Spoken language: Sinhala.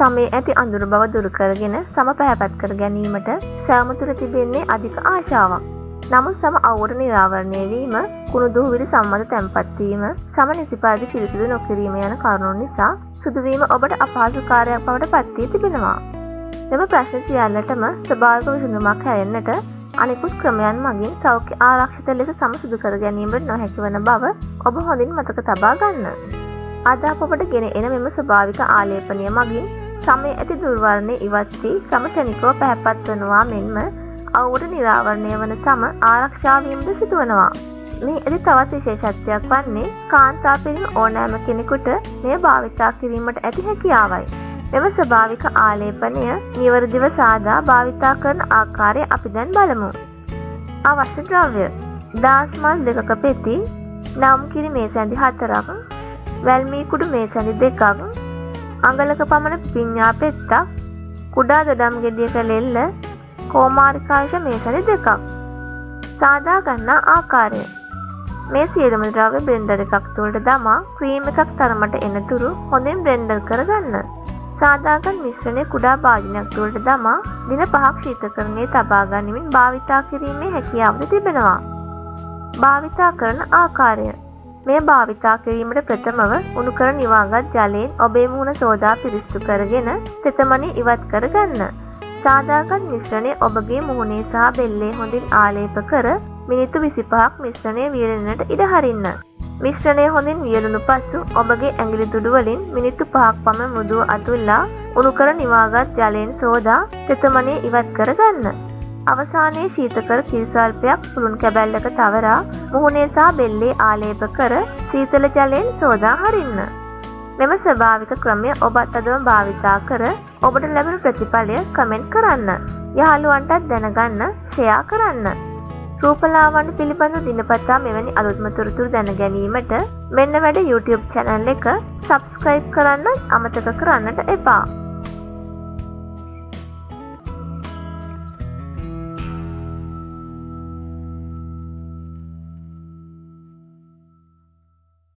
සමේ ඇති අඳුරු බව දුරුකරගෙන සම පැහැපත් කර ගැනීමට සෑමතුර තිබෙන්නේ අධික ආශාවක්. නමුත් සම අවුර නිරාවරණය වීම කුණු දුහවිලි සම්මත තැන්පත්වීම සම නිසිපාදි පිරිසිදු නොකිරීම යන කරුණු නිසා සුදුවීම ඔබට අපහසුකාරයක් බවට පත්වී තිබෙනවා. මෙම ප්‍රශ්න සියල්ලටම ස්භාර්ග විසඳුමක් හැරෙන්න්නට අනිකුත් ක්‍රමයන් මගින් සෞඛ්‍ය ආරක්ෂිත ලෙස සම සිදු කර ගැනීමට නොහැකිවන බව ඔබ හොඳින් මතක තබා ගන්න. අද අපට ගෙන එන මෙම ස්භාවික ආලේපනය මගින් සමය ඇති දුර්වරණය ඉවත්වී සමචනිකෝ පැහැපත් වනවා මෙන්ම අවුට නිරාවරණය වන සම ආරක්ෂාවීම්ද සිදුවනවා. මේ ඇති තවත් විශේෂත්වයක් වන්නේ කාන්තාපිරිම ඕනෑම කෙනෙකුට මේ භාවිතා කිරීමට ඇති හැකියාවයි. මෙම ස්භාවික ආලේපනය නිවරදිව සාදා භාවිතා කරන ආකාරය අපි දැන් බලමු. අවශ්‍ය ද්‍රව්‍ය දාස්මල් දෙකක පෙති නම් කිරි මේ සැඳි හතරක් වැල්මීකුඩු මේ සැඳි දෙකක් අඟලක පමණ පිඤ්ඥා පෙත්තක් කුඩා දොඩම් ගෙඩියක ලෙල්ල කෝමාරිකාශ මේ සැරි දෙකක්. සාදා ගන්නා ආකාරය. මේ සියලම ද්‍රව්‍ය බෙන්ඩර එකක් තුළට දමා ක්‍රීම් එකක් තරමට එනතුරු හොඳින් බ්‍රෙන්ඩර් කරගන්න. සාදාගන් මිශ්‍රණය කුඩා භාජනයක් තුළට දමා දින පහක් ශීතකරණය තබාගනිමින් භාවිතා කිරීමේ හැකියාවද තිබෙනවා. භාවිතා කරන ආකාරය. මෙය භාවිතා කිරීමට ප්‍රථමව උණුකර නිවාගත් ජලයෙන් ඔබේ මුහුණ සෝදා පිරිස්තු කරගෙන තෙතමනි ඉවත් කරගන්න. සාදාගත් මිශ්‍රණය ඔබගේ මුහුණේ සහ බෙල්ලේ හොඳින් ආලේප කර මිනිත්තු විසිපහක් මිශ්‍රණය වියලෙනට ඉඩහරින්න. මිශ්‍රණය හොඳින් වියලුණු පස්සු ඔබගේ ඇගිලි තුඩුවලින් මිනිත්තු පහක් පම මුදුව අතුල්ලා උණුකර නිවාගත් ජලයෙන් සෝදා තෙතමනේ ඉවත් කරගන්න. අවසානයේ ශීතකර කිරිසල්පයක් පුළුන් කැබැල්ලක තවරා මුහුණේසා බෙල්ලේ ආලේප කර සීතල ජලයෙන් සෝදා හරින්න. මෙම ස්වභාවික ක්‍රමය ඔබත් අදම භාවිතා කර ඔබට ලැබෙන ප්‍රතිඵලය කමෙන්ට් කරන්න. යහළුවන්ටත් දැනගන්න ෂයා කරන්න. රූපලාවන් පිළිබඳ දිනපතා මෙවැනි අලුත්මතුරතුරු දැන ගැනීමට මෙන්න වැඩ YouTube චැනල් එක සබස්ක්‍රයිබ් කරන්න අමතක කරන්නට එපා.